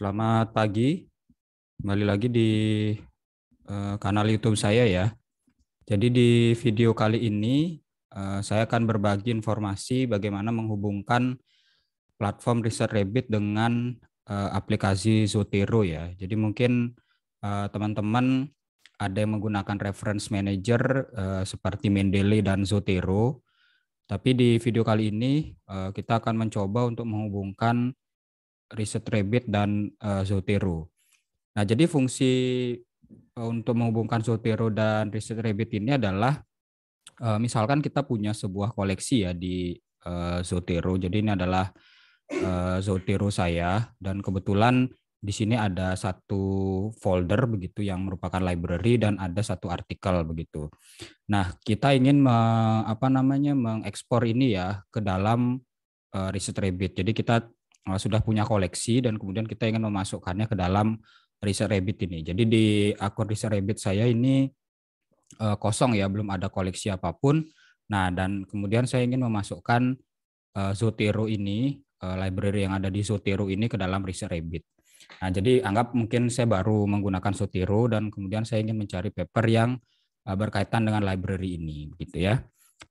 Selamat pagi. Kembali lagi di uh, kanal YouTube saya ya. Jadi di video kali ini uh, saya akan berbagi informasi bagaimana menghubungkan platform Research Rabbit dengan uh, aplikasi Zotero ya. Jadi mungkin teman-teman ada yang menggunakan reference manager seperti Mendeley dan Zotero. Tapi di video kali ini kita akan mencoba untuk menghubungkan Reset Rabbit dan uh, Zotero. Nah, jadi fungsi uh, untuk menghubungkan Zotero dan Reset Rabbit ini adalah uh, misalkan kita punya sebuah koleksi ya di uh, Zotero. Jadi ini adalah uh, Zotero saya dan kebetulan di sini ada satu folder begitu yang merupakan library dan ada satu artikel begitu. Nah, kita ingin me, apa namanya mengekspor ini ya ke dalam uh, Reset Rabbit. Jadi kita Eh, sudah punya koleksi dan kemudian kita ingin memasukkannya ke dalam Research Rabbit ini. Jadi di akun Research Rabbit saya ini uh, kosong ya, belum ada koleksi apa pun. Nah, dan kemudian saya ingin memasukkan uh, Zotero ini, library yang ada di Zotero ini ke dalam Research Rabbit. Nah, jadi anggap mungkin saya baru menggunakan Zotero dan kemudian saya ingin mencari paper yang berkaitan dengan library ini, gitu ya.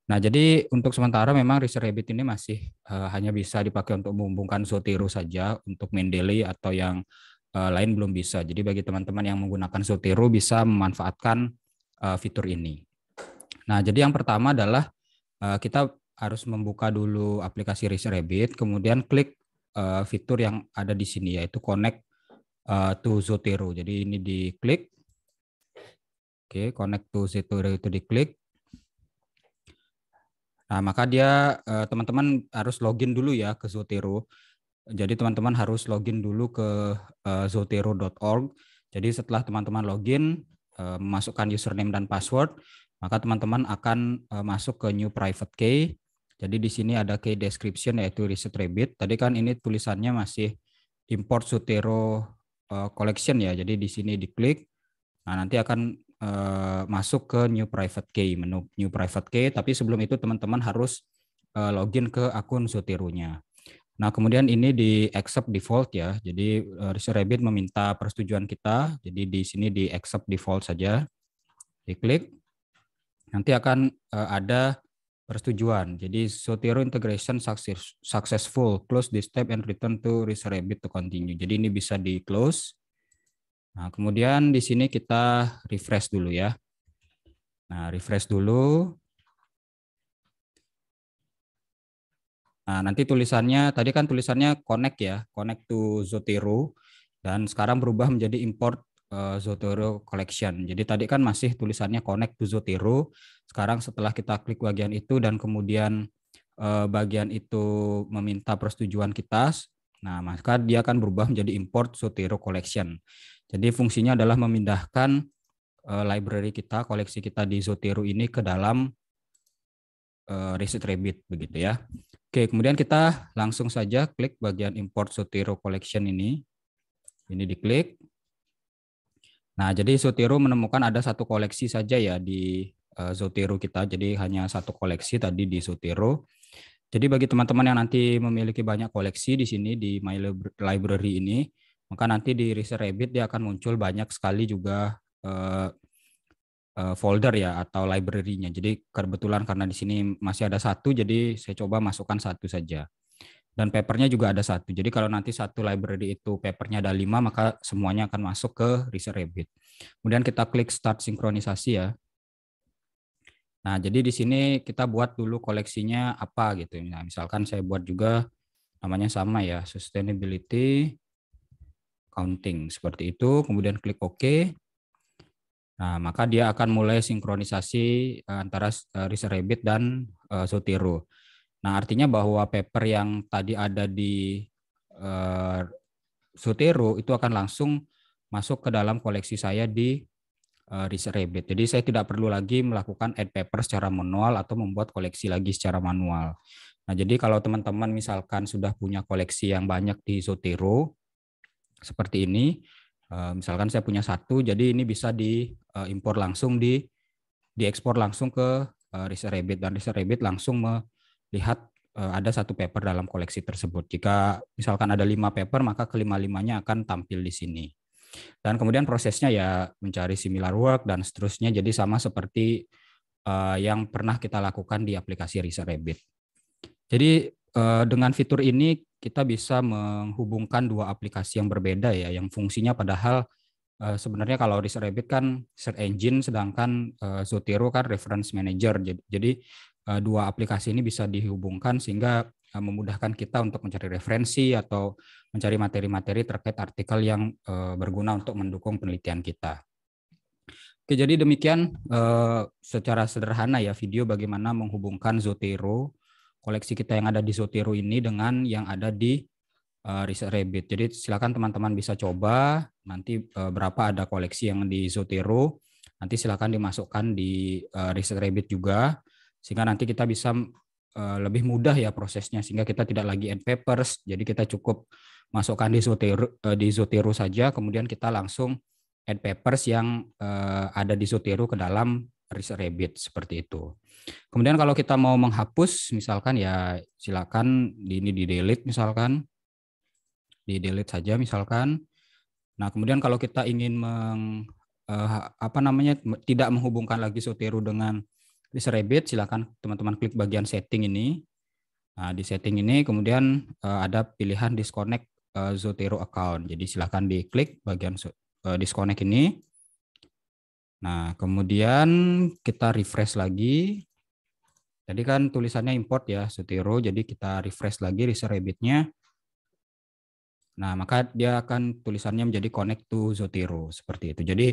Nah, jadi untuk sementara memang Research Rabbit ini masih uh, hanya bisa dipakai untuk menghubungkan Zotero saja, untuk Mendeley atau yang uh, lain belum bisa. Jadi bagi teman-teman yang menggunakan Zotero bisa memanfaatkan uh, fitur ini. Nah, jadi yang pertama adalah uh, kita harus membuka dulu aplikasi Research Rabbit, kemudian klik uh, fitur yang ada di sini yaitu Connect uh, to Zotero. Jadi ini diklik. Oke, Connect to Zotero itu diklik. Nah, maka dia eh, teman-teman harus login dulu ya ke Zotero. Jadi teman-teman harus login dulu ke uh, zotero.org. Jadi setelah teman-teman login, uh, memasukkan username dan password, maka teman-teman akan uh, masuk ke new private key. Jadi di sini ada key description yaitu reset rabbit. Tadi kan ini tulisannya masih import Zotero uh, collection ya. Jadi di sini diklik. Nah, nanti akan uh, masuk ke new private key, menu new private key, tapi sebelum itu teman-teman harus uh, login ke akun Zotero-nya. Nah, kemudian ini di accept default ya. Jadi uh, Rabbit meminta persetujuan kita. Jadi di sini di accept default saja. Diklik. Nanti akan uh, ada persetujuan. Jadi Zotero integration success, successful. Close this tab and return to Rabbit to continue. Jadi ini bisa di close. Nah, kemudian di sini kita refresh dulu ya. Nah, refresh dulu. Nah, nanti tulisannya, tadi kan tulisannya connect ya, connect to Zotero. Dan sekarang berubah menjadi import uh, Zotero collection. Jadi tadi kan masih tulisannya connect to Zotero. Sekarang setelah kita klik bagian itu dan kemudian uh, bagian itu meminta persetujuan kita, nah maka dia akan berubah menjadi import Zotero collection. Jadi fungsinya adalah memindahkan uh, library kita, koleksi kita di Zotero ini ke dalam uh, Reset Rabbit begitu ya. Oke, kemudian kita langsung saja klik bagian import Zotero collection ini. Ini diklik. Nah, jadi Zotero menemukan ada satu koleksi saja ya di uh, Zotero kita. Jadi hanya satu koleksi tadi di Zotero. Jadi bagi teman-teman yang nanti memiliki banyak koleksi di sini di My Library ini, maka nanti di Research Rabbit dia akan muncul banyak sekali juga uh, uh, folder ya atau library-nya. Jadi kebetulan karena di sini masih ada satu, jadi saya coba masukkan satu saja. Dan papernya juga ada satu. Jadi kalau nanti satu library itu papernya ada lima, maka semuanya akan masuk ke Research Rabbit. Kemudian kita klik Start Sinkronisasi ya. Nah, jadi di sini kita buat dulu koleksinya apa gitu. Nah, misalkan saya buat juga namanya sama ya, Sustainability counting seperti itu, kemudian klik OK. Nah, maka dia akan mulai sinkronisasi eh, antara uh, Research Rabbit dan uh, Zotero. Nah, artinya bahwa paper yang tadi ada di Zotero itu akan langsung masuk ke dalam koleksi saya di uh, Research Rabbit. Jadi saya tidak perlu lagi melakukan add paper secara manual atau membuat koleksi lagi secara manual. Nah, jadi kalau teman-teman misalkan sudah punya koleksi yang banyak di Zotero, seperti ini. Eh, misalkan saya punya satu, jadi ini bisa diimpor eh, langsung di diekspor langsung ke Research Rabbit dan Research Rabbit langsung melihat ada satu paper dalam koleksi tersebut. Jika misalkan ada lima paper, maka kelima-limanya akan tampil di sini. Dan kemudian prosesnya ya mencari similar work dan seterusnya. Jadi sama seperti uh, yang pernah kita lakukan di aplikasi Research Rabbit. Jadi uh, dengan fitur ini kita bisa menghubungkan dua aplikasi yang berbeda ya, yang fungsinya padahal uh, sebenarnya kalau Research Rabbit kan search engine, sedangkan uh, Zotero kan reference manager. Jadi, jadi uh, dua aplikasi ini bisa dihubungkan sehingga memudahkan kita untuk mencari referensi atau mencari materi-materi terkait artikel yang uh, berguna untuk mendukung penelitian kita. Oke, jadi demikian uh, secara sederhana ya video bagaimana menghubungkan Zotero koleksi kita yang ada di Zotero ini dengan yang ada di Research Rabbit. Jadi silakan teman-teman bisa coba nanti berapa ada koleksi yang di Zotero. Nanti silakan dimasukkan di Research Rabbit juga sehingga nanti kita bisa uh, lebih mudah ya prosesnya sehingga kita tidak lagi end papers. Jadi kita cukup masukkan di Zotero uh, di Zotero saja kemudian kita langsung add papers yang uh, ada di Zotero ke dalam Research Rabbit seperti itu. Kemudian kalau kita mau menghapus misalkan ya silakan di ini di delete misalkan di delete saja misalkan. Nah, kemudian kalau kita ingin meng, apa namanya tidak menghubungkan lagi Zotero dengan Research Rabbit silakan teman-teman klik bagian setting ini. Nah, di setting ini kemudian uh, ada pilihan disconnect uh, Zotero account. Jadi silakan diklik bagian uh, disconnect ini. Nah, kemudian kita refresh lagi. Tadi kan tulisannya import ya, Sutiro. Jadi kita refresh lagi research Rabbit-nya. Nah, maka dia akan tulisannya menjadi connect to Zotero seperti itu. Jadi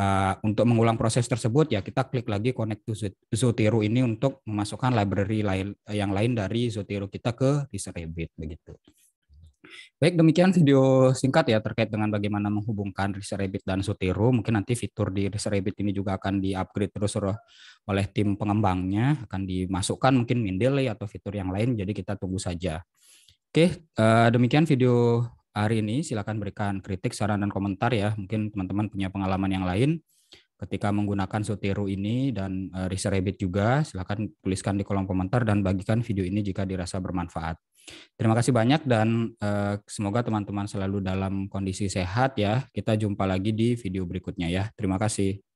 uh, untuk mengulang proses tersebut ya kita klik lagi connect to Zotero ini untuk memasukkan library lain yang lain dari Zotero kita ke Research Rabbit begitu. Baik, demikian video singkat ya terkait dengan bagaimana menghubungkan Research Rabbit dan Zotero. Mungkin nanti fitur di Research Rabbit ini juga akan di-upgrade terus oleh tim pengembangnya, akan dimasukkan mungkin Mendeley atau fitur yang lain, jadi kita tunggu saja. Oke, eh, demikian video hari ini. Silakan berikan kritik, saran, dan komentar ya. Mungkin teman-teman punya pengalaman yang lain ketika menggunakan Zotero ini dan Research Rabbit juga. Silakan tuliskan di kolom komentar dan bagikan video ini jika dirasa bermanfaat. Terima kasih banyak dan uh, semoga teman-teman selalu dalam kondisi sehat ya. Kita jumpa lagi di video berikutnya ya. Terima kasih.